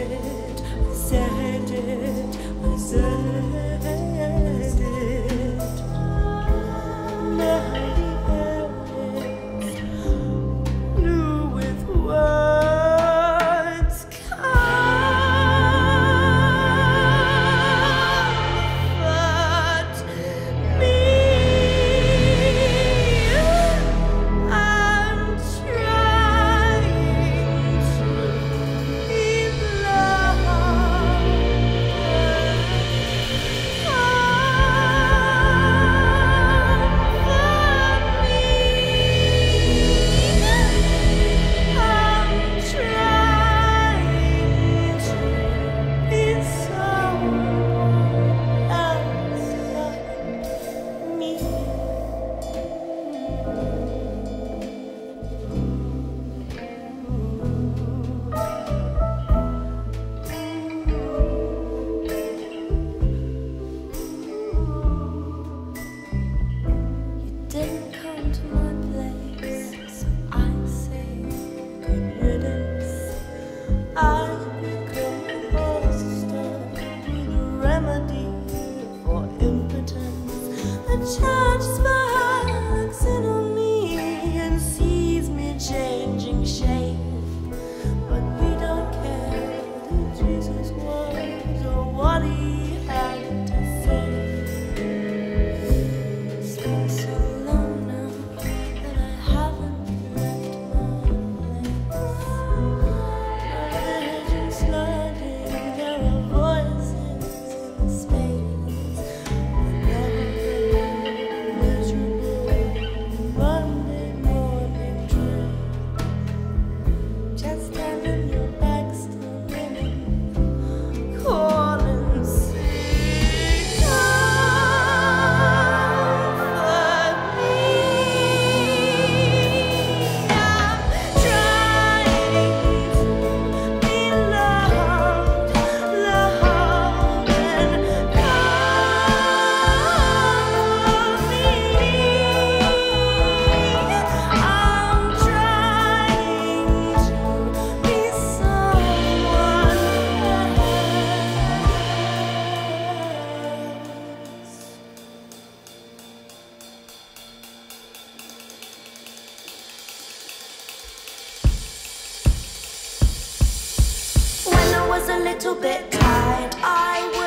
it. Little bit tired. I